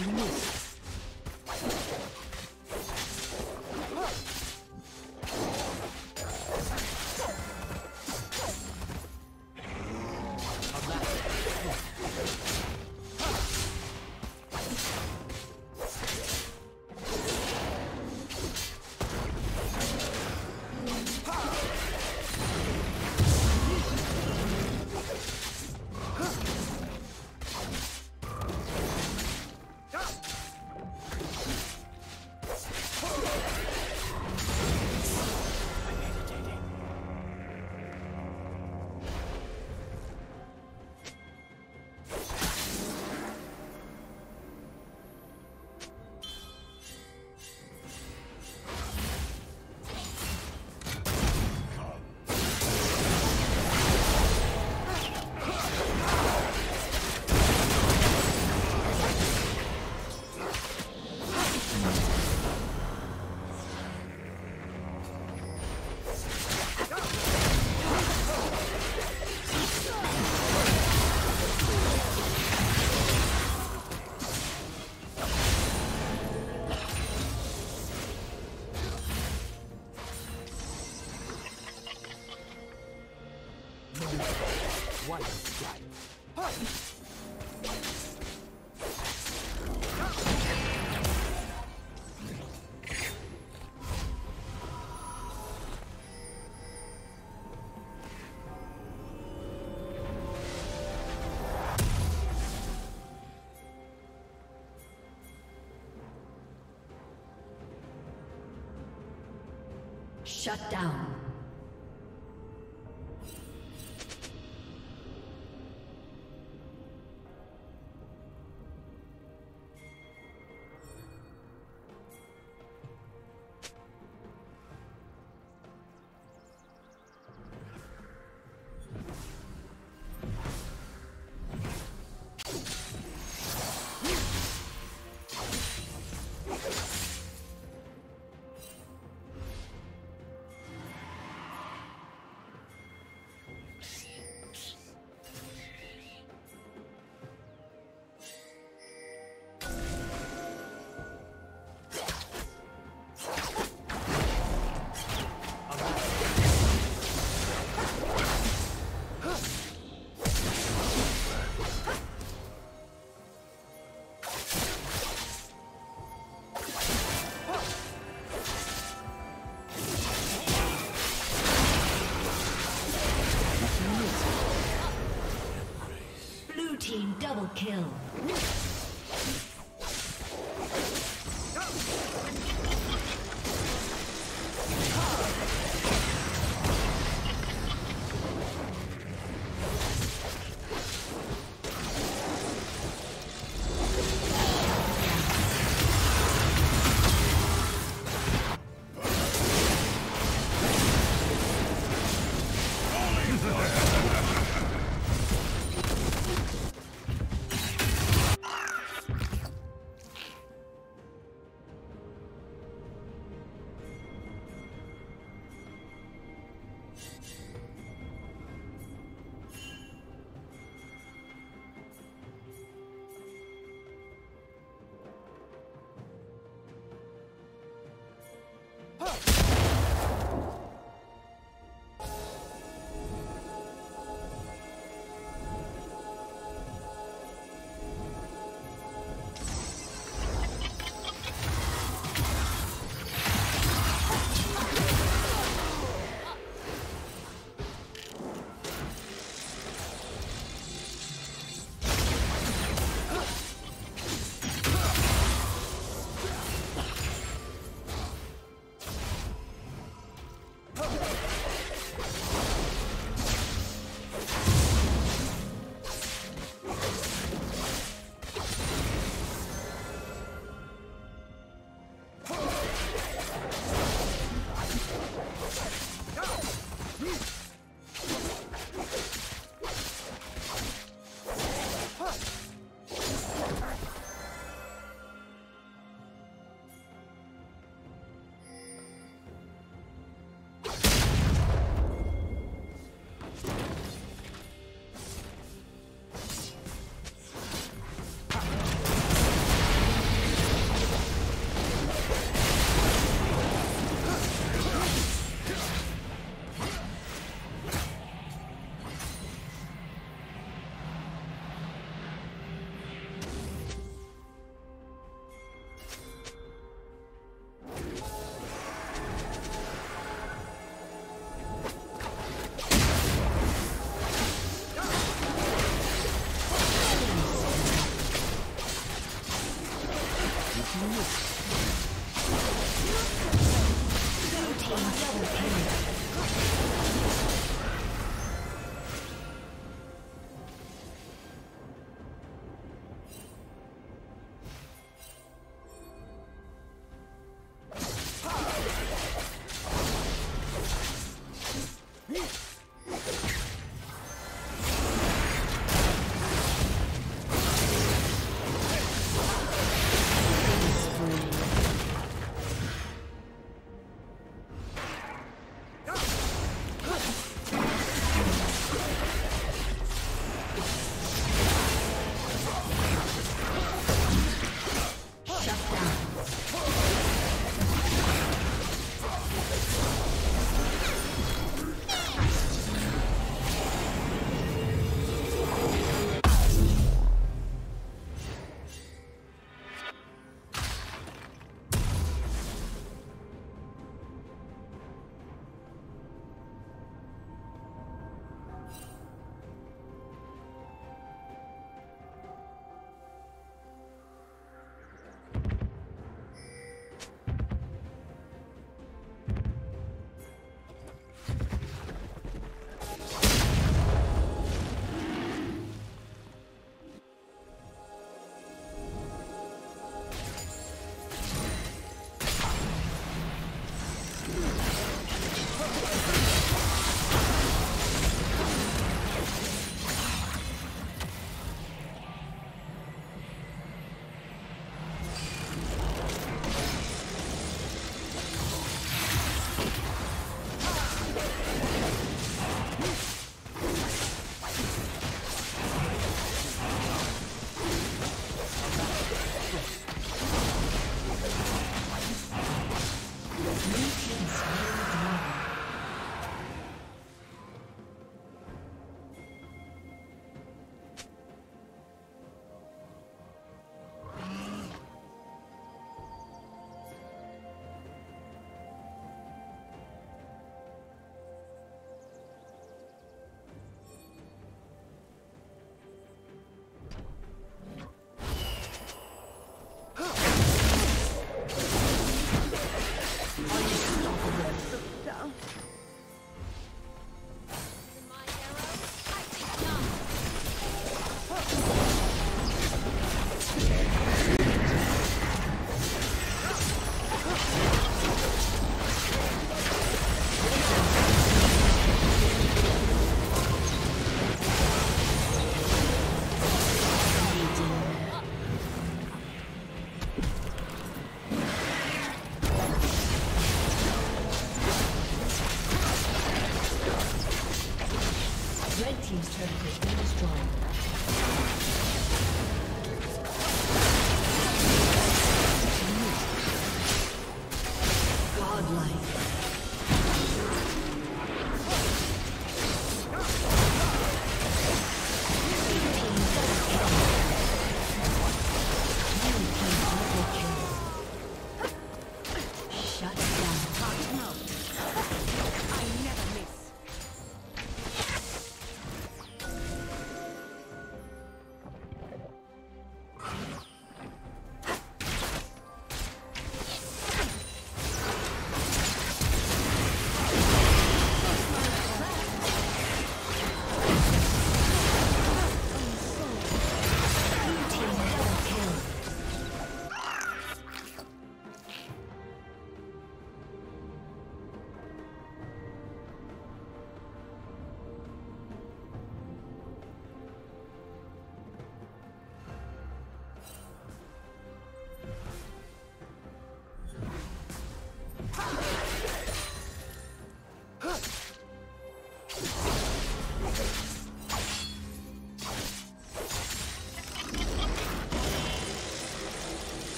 you missed. Shut down. Reload!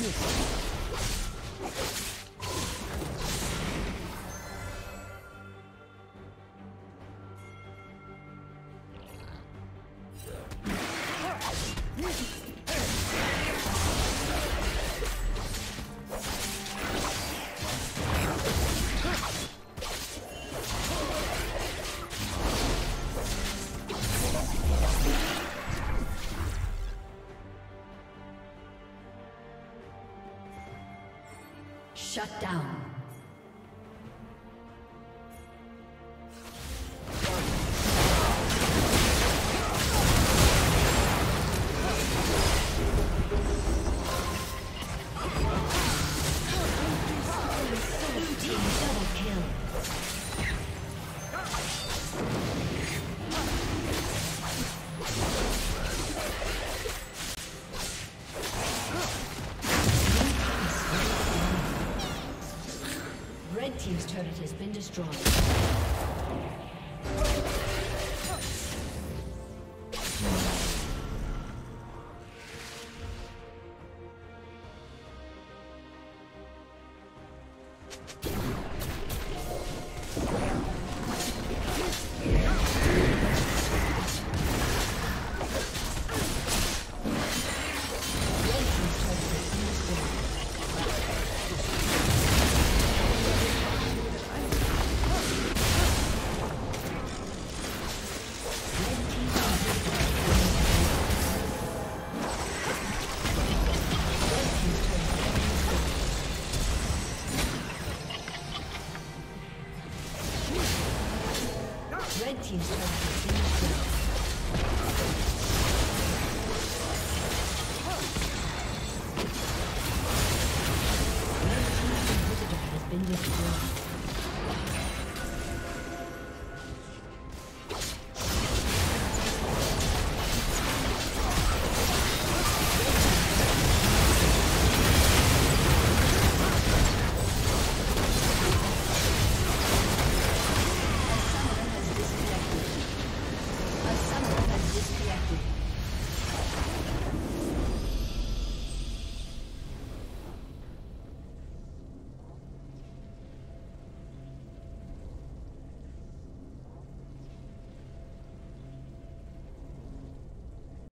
완료. Shut down. Disconnected.